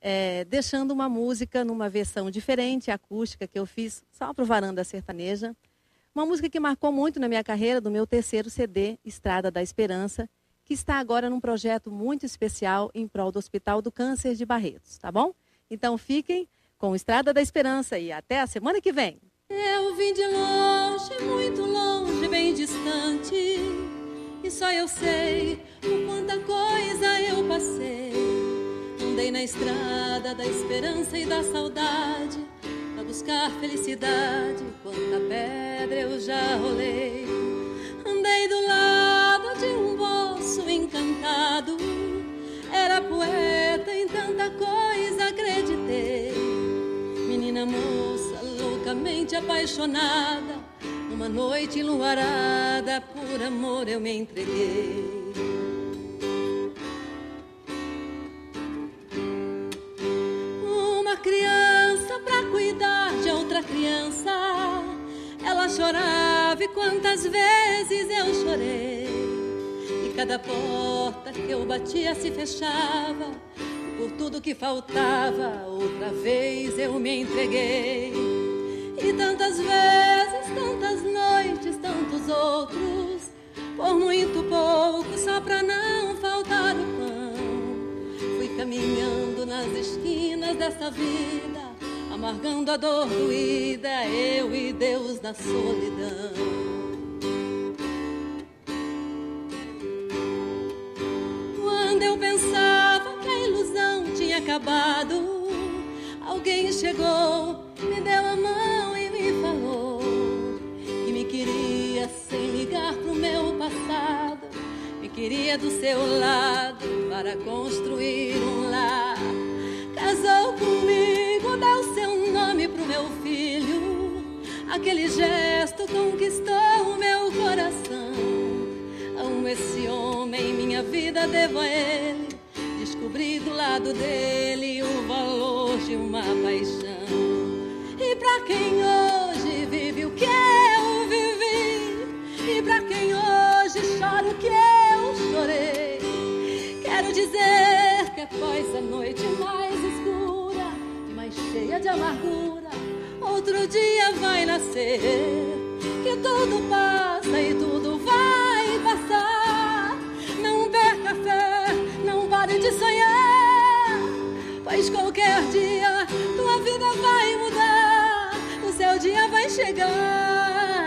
é, deixando uma música numa versão diferente, acústica, que eu fiz só para o Varanda Sertaneja. Uma música que marcou muito na minha carreira, do meu terceiro CD, Estrada da Esperança, que está agora num projeto muito especial em prol do Hospital do Câncer de Barretos, tá bom? Então fiquem com Estrada da Esperança e até a semana que vem. Eu vim de longe, muito longe, bem distante, e só eu sei o quanta coisa eu passei. Andei na estrada da esperança e da saudade, a buscar felicidade, quanta pedra eu já rolei. Andei do lado de um moço encantado, era poeta, em tanta coisa acreditei. Menina moça, loucamente apaixonada, uma noite enluarada, por amor eu me entreguei. Criança pra cuidar de outra criança, ela chorava e quantas vezes eu chorei. E cada porta que eu batia se fechava por tudo que faltava, outra vez eu me entreguei. E tantas vezes, tantas noites, tantos outros, por muito pouco, só pra não faltar o pão. Fui caminhando nas esquinas dessa vida, amargando a dor doída, eu e Deus na solidão. acabado. Alguém chegou, me deu a mão e me falou que me queria sem ligar pro meu passado. Me queria do seu lado para construir um lar. Aquele gesto conquistou o meu coração. Amo esse homem, minha vida devo a ele descobri do lado dele o valor de uma paixão. E pra quem hoje vive o que eu vivi, e pra quem hoje chora o que eu chorei, quero dizer que após a noite mais escura e mais cheia de amargura, outro dia vai nascer. Que tudo passa e tudo vai passar. Não perca fé pare de sonhar, pois qualquer dia tua vida vai mudar, o seu dia vai chegar.